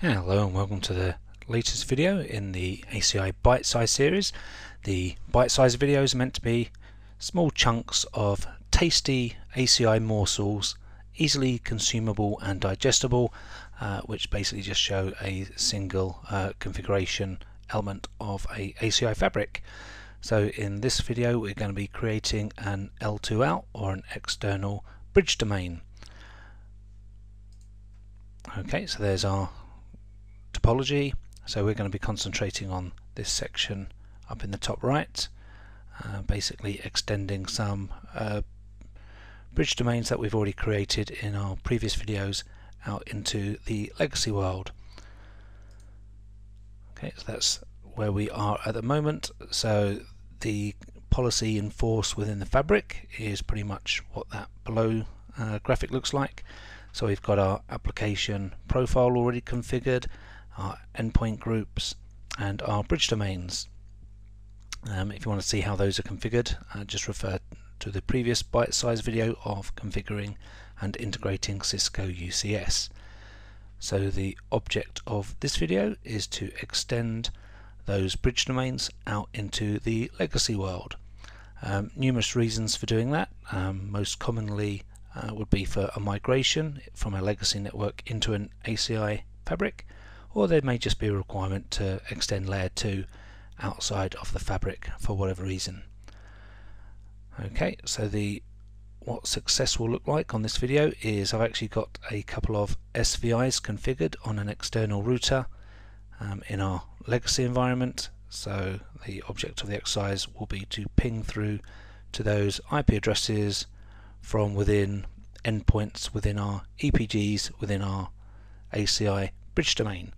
Hello and welcome to the latest video in the ACI Bite Size series. The bite size videos are meant to be small chunks of tasty ACI morsels, easily consumable and digestible, uh, which basically just show a single uh, configuration element of a ACI fabric. So in this video we're going to be creating an L2 out or an external bridge domain. Okay, so there's our topology. So we're going to be concentrating on this section up in the top right, uh, basically extending some uh, bridge domains that we've already created in our previous videos out into the legacy world. Okay, so that's where we are at the moment. So the policy in force within the fabric is pretty much what that below uh, graphic looks like. So we've got our application profile already configured our endpoint groups and our bridge domains. Um, if you want to see how those are configured, uh, just refer to the previous bite-sized video of configuring and integrating Cisco UCS. So the object of this video is to extend those bridge domains out into the legacy world. Um, numerous reasons for doing that. Um, most commonly uh, would be for a migration from a legacy network into an ACI fabric or there may just be a requirement to extend layer 2 outside of the fabric for whatever reason. Okay, so the what success will look like on this video is I've actually got a couple of SVIs configured on an external router um, in our legacy environment so the object of the exercise will be to ping through to those IP addresses from within endpoints within our EPGs within our ACI bridge domain.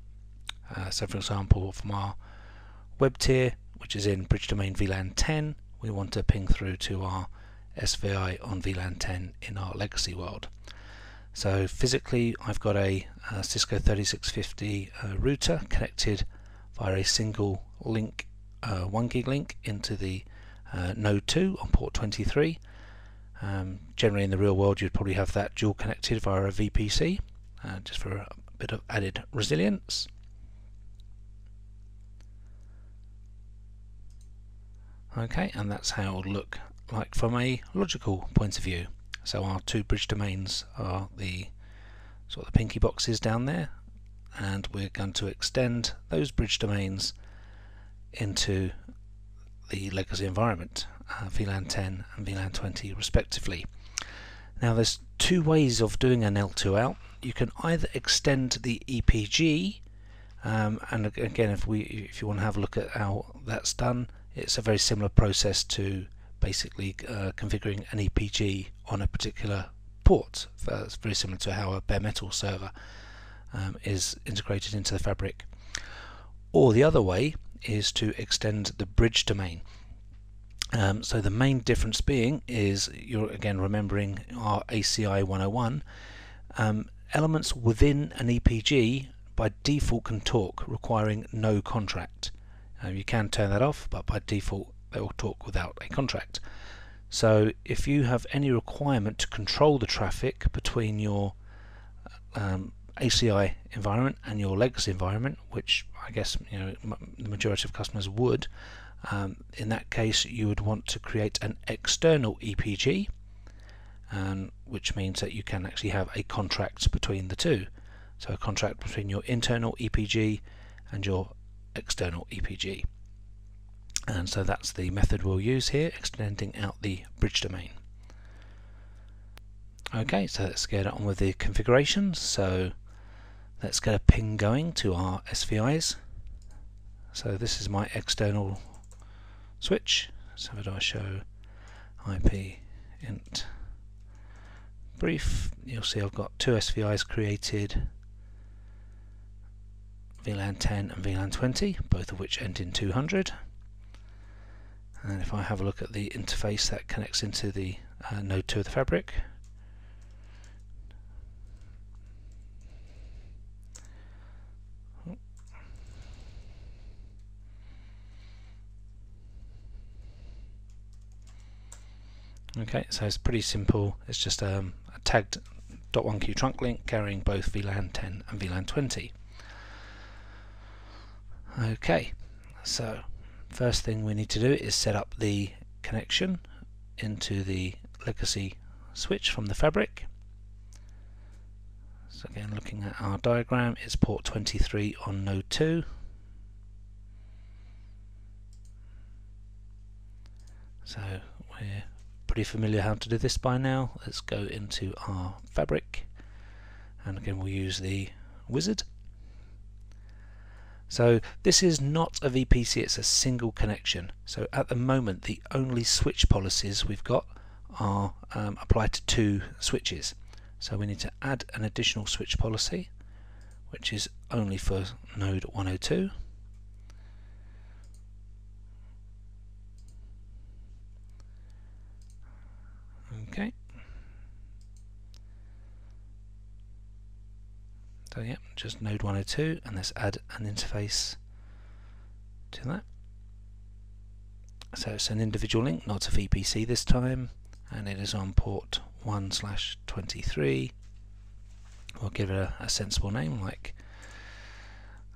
Uh, so for example, from our web tier, which is in bridge domain VLAN 10, we want to ping through to our SVI on VLAN 10 in our legacy world. So physically, I've got a, a Cisco 3650 uh, router connected via a single link, uh, 1 gig link into the uh, node 2 on port 23. Um, generally in the real world you'd probably have that dual connected via a VPC uh, just for a bit of added resilience. Okay, and that's how it will look like from a logical point of view. So our two bridge domains are the sort of the pinky boxes down there, and we're going to extend those bridge domains into the legacy environment, uh, VLAN 10 and VLAN 20 respectively. Now there's two ways of doing an L2 out. You can either extend the EPG, um, and again if we if you want to have a look at how that's done, it's a very similar process to basically uh, configuring an EPG on a particular port. It's very similar to how a bare metal server um, is integrated into the fabric. Or the other way is to extend the bridge domain. Um, so the main difference being is you're again remembering our ACI 101 um, elements within an EPG by default can talk requiring no contract. Uh, you can turn that off, but by default they will talk without a contract. So if you have any requirement to control the traffic between your um, ACI environment and your legacy environment, which I guess you know the majority of customers would, um, in that case you would want to create an external EPG, um, which means that you can actually have a contract between the two. So a contract between your internal EPG and your external EPG. And so that's the method we'll use here, extending out the bridge domain. Okay, so let's get on with the configuration. So let's get a ping going to our SVIs. So this is my external switch. So if I show IP int brief, you'll see I've got two SVIs created VLAN 10 and VLAN 20, both of which end in 200. And if I have a look at the interface that connects into the uh, node 2 of the fabric, Okay, so it's pretty simple. It's just um, a tagged .1q trunk link carrying both VLAN 10 and VLAN 20. Okay, so first thing we need to do is set up the connection into the legacy switch from the fabric. So again looking at our diagram it's port 23 on node 2 so we're pretty familiar how to do this by now. Let's go into our fabric and again we'll use the wizard so this is not a VPC, it's a single connection. So at the moment the only switch policies we've got are um, applied to two switches. So we need to add an additional switch policy which is only for node 102. Okay. So yeah, just node 102 and let's add an interface to that. So it's an individual link, not a VPC this time, and it is on port 1 slash 23. We'll give it a, a sensible name like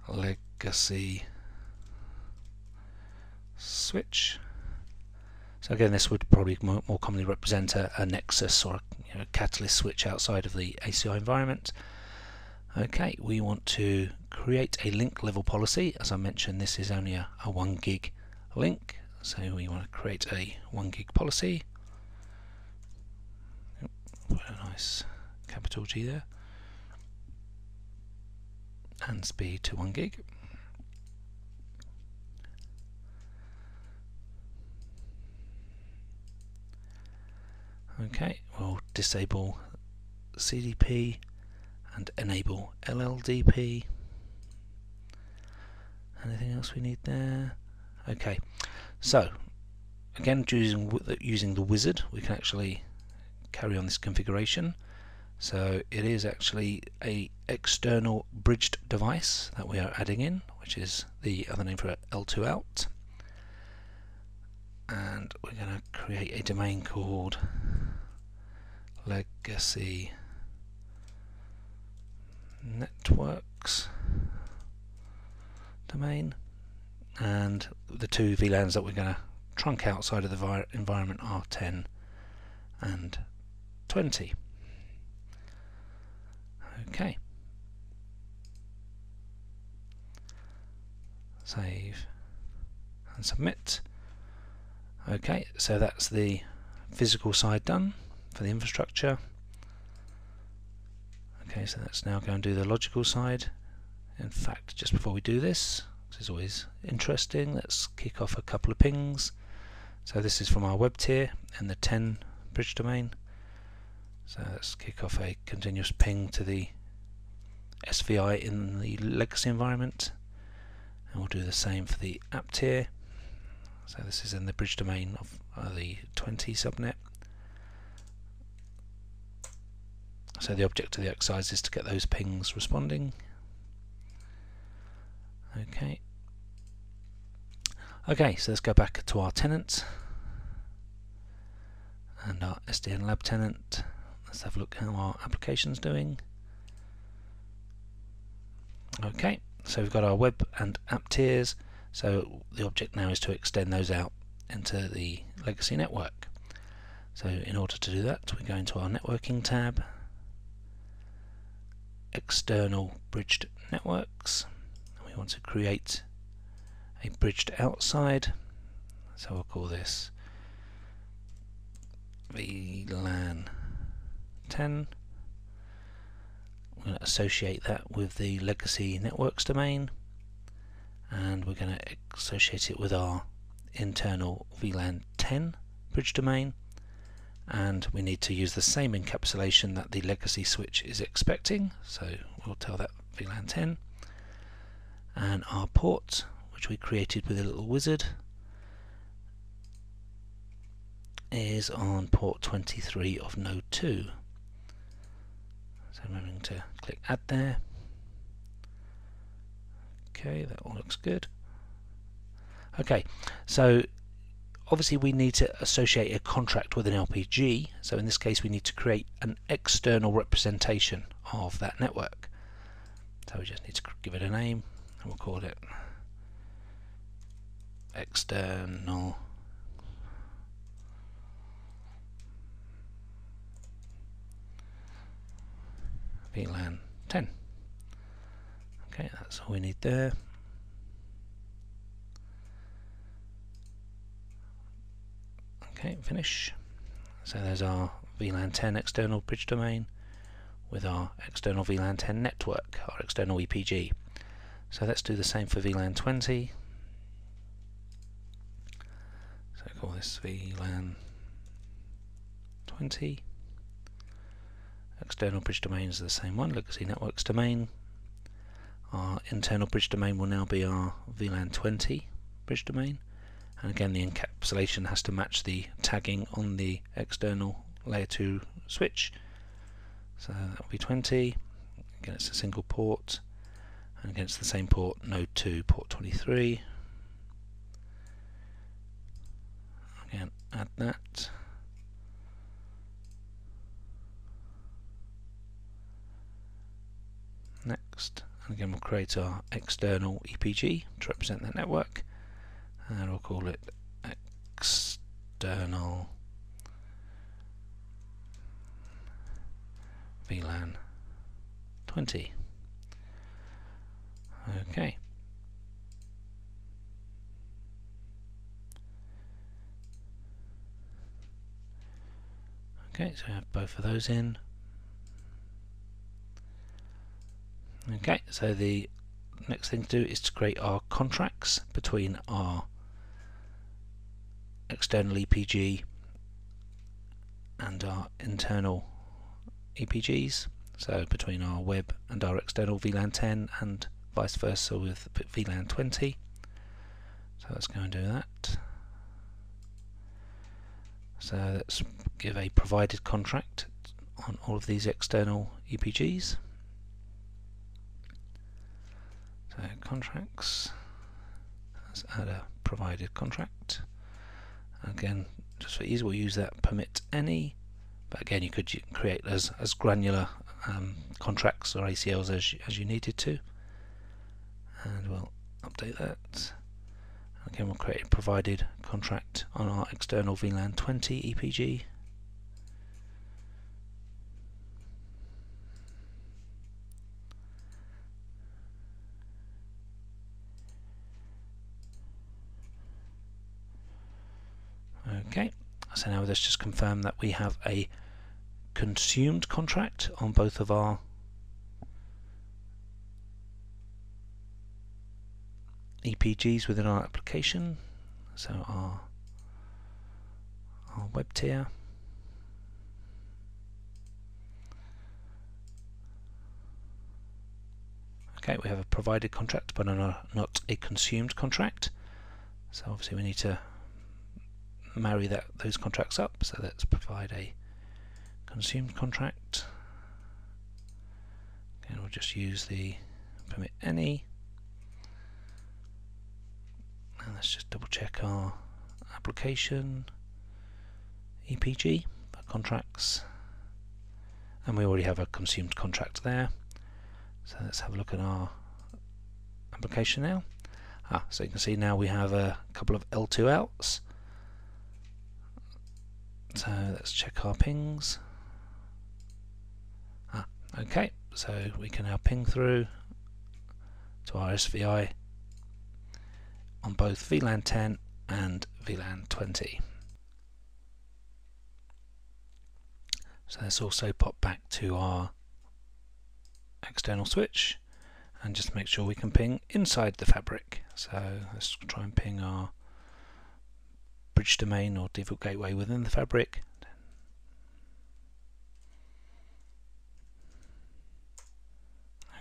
legacy switch. So again, this would probably more, commonly represent a, a Nexus or a you know, catalyst switch outside of the ACI environment. Okay, we want to create a link level policy. As I mentioned, this is only a, a 1 gig link, so we want to create a 1 gig policy. Put a nice capital G there. And speed to 1 gig. Okay, we'll disable CDP and enable LLDP. Anything else we need there? Okay, so again using using the wizard we can actually carry on this configuration. So it is actually a external bridged device that we are adding in, which is the other name for L2 out. And we're going to create a domain called legacy networks domain and the two VLANs that we're going to trunk outside of the environment are 10 and 20. Okay. Save and submit. Okay, so that's the physical side done for the infrastructure. Okay, so let's now go and do the logical side. In fact, just before we do this, this is always interesting, let's kick off a couple of pings. So this is from our web tier and the 10 bridge domain. So let's kick off a continuous ping to the SVI in the legacy environment. And we'll do the same for the app tier. So this is in the bridge domain of uh, the 20 subnet. So the object of the exercise is to get those pings responding. Okay. Okay, so let's go back to our tenant and our SDN lab tenant. Let's have a look how our application's doing. Okay, so we've got our web and app tiers. So the object now is to extend those out into the legacy network. So in order to do that, we go into our networking tab external bridged networks. We want to create a bridged outside, so we'll call this VLAN 10. We're going to associate that with the legacy networks domain and we're going to associate it with our internal VLAN 10 bridge domain and we need to use the same encapsulation that the legacy switch is expecting. So we'll tell that VLAN 10 and our port which we created with a little wizard is on port 23 of node 2 so remembering to click add there. Okay that all looks good. Okay so obviously we need to associate a contract with an LPG so in this case we need to create an external representation of that network so we just need to give it a name and we'll call it external VLAN 10. Okay, that's all we need there. Okay, finish. So there's our VLAN 10 external bridge domain with our external VLAN 10 network, our external EPG. So let's do the same for VLAN 20. So call this VLAN 20. External bridge domain is the same one, legacy networks domain. Our internal bridge domain will now be our VLAN 20 bridge domain. And again, the encapsulation has to match the tagging on the external layer 2 switch. So that will be 20. Again, it's a single port. And again, it's the same port, node 2, port 23. Again, add that. Next, and again we'll create our external EPG to represent that network and we'll call it external VLAN 20 okay. Okay so we have both of those in. Okay, so the next thing to do is to create our contracts between our external EPG and our internal EPGs. So between our web and our external VLAN 10 and vice versa with VLAN 20. So let's go and do that. So let's give a provided contract on all of these external EPGs. So contracts, let's add a provided contract. Again, just for ease, we'll use that permit any, but again, you could create as, as granular um, contracts or ACLs as, as you needed to. And we'll update that. Again, we'll create a provided contract on our external VLAN 20 EPG. Okay, so now let's just confirm that we have a consumed contract on both of our EPGs within our application. So our, our web tier. Okay, we have a provided contract but not a consumed contract. So obviously we need to marry that those contracts up. So let's provide a consumed contract. And we'll just use the permit any. And let's just double check our application EPG contracts. And we already have a consumed contract there. So let's have a look at our application now. Ah, so you can see now we have a couple of L2 outs so let's check our pings. Ah, okay, so we can now ping through to our SVI on both VLAN 10 and VLAN 20. So let's also pop back to our external switch and just make sure we can ping inside the fabric. So let's try and ping our bridge domain or default gateway within the fabric.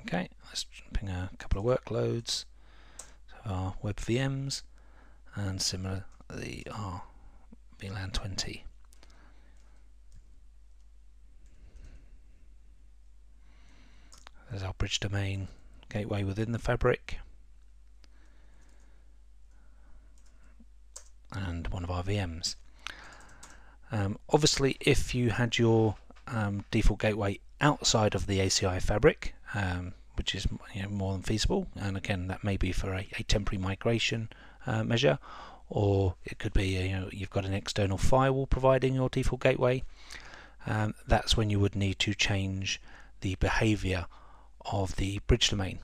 Okay, let's ping a couple of workloads, so our web VMs, and similar the our VLAN 20. There's our bridge domain gateway within the fabric. And one of our VMs. Um, obviously, if you had your um, default gateway outside of the ACI fabric, um, which is you know, more than feasible, and again, that may be for a, a temporary migration uh, measure, or it could be you know you've got an external firewall providing your default gateway. Um, that's when you would need to change the behavior of the bridge domain.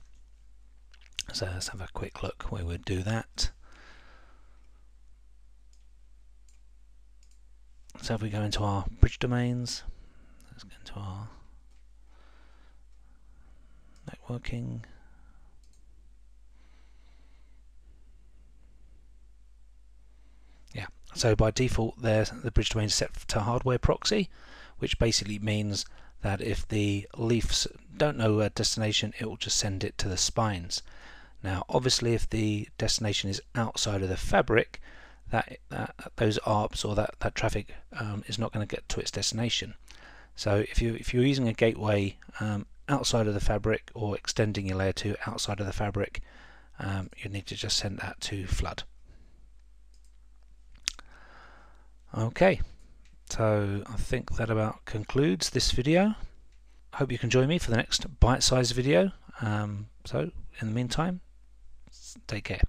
So let's have a quick look where we'd do that. So if we go into our bridge domains, let's go into our networking. Yeah, so by default there the bridge domain is set to hardware proxy, which basically means that if the leafs don't know a destination, it will just send it to the spines. Now, obviously, if the destination is outside of the fabric, that, that those ARPs or that that traffic um, is not going to get to its destination. So, if you if you're using a gateway um, outside of the fabric or extending your layer 2 outside of the fabric, um, you need to just send that to flood. Okay, so I think that about concludes this video. I hope you can join me for the next bite-sized video. Um, so in the meantime, take care.